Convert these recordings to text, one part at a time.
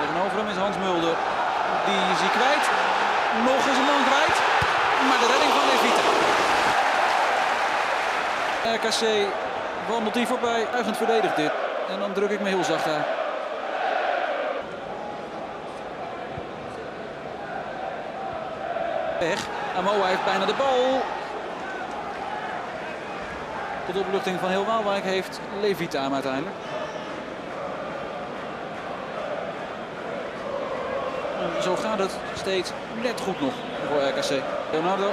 Tegenover hem is Hans Mulder. Die is hij kwijt. Nog eens een man kwijt. Maar de redding van Levita. RKC wandelt hier voorbij. Eigend verdedigt dit. En dan druk ik me heel zacht aan. Weg. Amoa heeft bijna de bal. Tot opluchting van heel Waalwijk heeft Levita hem uiteindelijk. En zo gaat het steeds net goed nog voor RKC. Leonardo.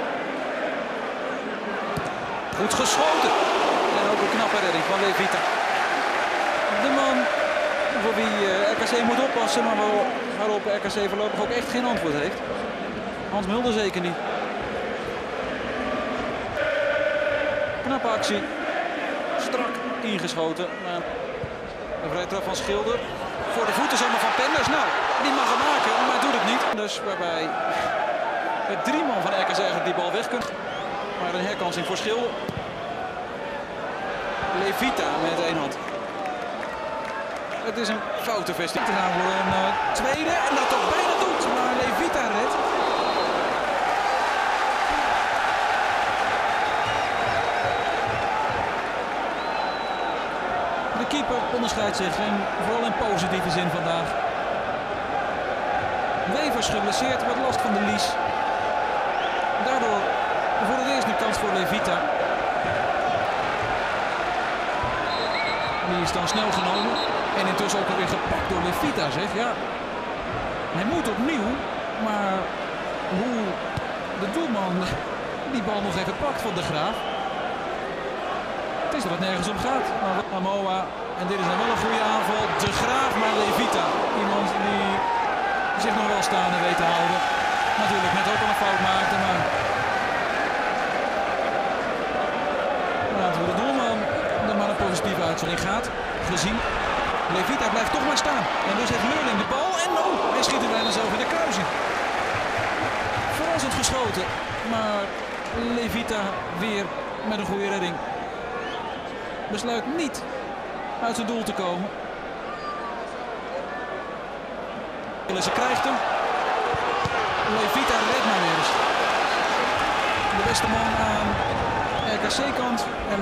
Goed geschoten. En ook een knappe redding van Levita. De man voor wie eh, RKC moet oppassen, maar waarop RKC voorlopig ook echt geen antwoord heeft. Hans Mulder zeker niet. Knappe actie. Strak ingeschoten. Een vrije trap van Schilder. Voor de voeten zomaar van Penders. Nou, die mag hem maken, maar hij doet het niet. Dus waarbij het drie man van RKC eigenlijk die bal weg kunt. Maar een herkansing voor Schilder. Levita met één hand. Het is een foute vesting. Te gaan voor een uh, tweede. En dat toch bijna doet. Maar Levita redt. Keeper onderscheidt zich. En vooral in positieve zin vandaag. Wevers geblesseerd. Wat last van de lies. Daardoor voor het eerst een kans voor Levita. Die is dan snel genomen. En intussen ook alweer gepakt door Levita, zeg. Ja. Hij moet opnieuw. Maar hoe de doelman die bal nog even pakt van de Graaf. Het is er wat nergens om gaat. Maar Amoa. En dit is dan wel een goede aanval. De Graaf, maar Levita. Iemand die zich nog wel staande weet te houden. Natuurlijk net ook al een fout maakte, maar... Laten we de doelman er maar een positieve uitzondering gaat. Gezien. Levita blijft toch maar staan. En dus heeft Leurling de bal. En oh, hij schiet er bijna zelf in de kruising. Verrassend geschoten. Maar Levita weer met een goede redding. Besluit niet uit zijn doel te komen. Ze krijgt hem. Levita redt maar eens. De beste man aan RKC-kant.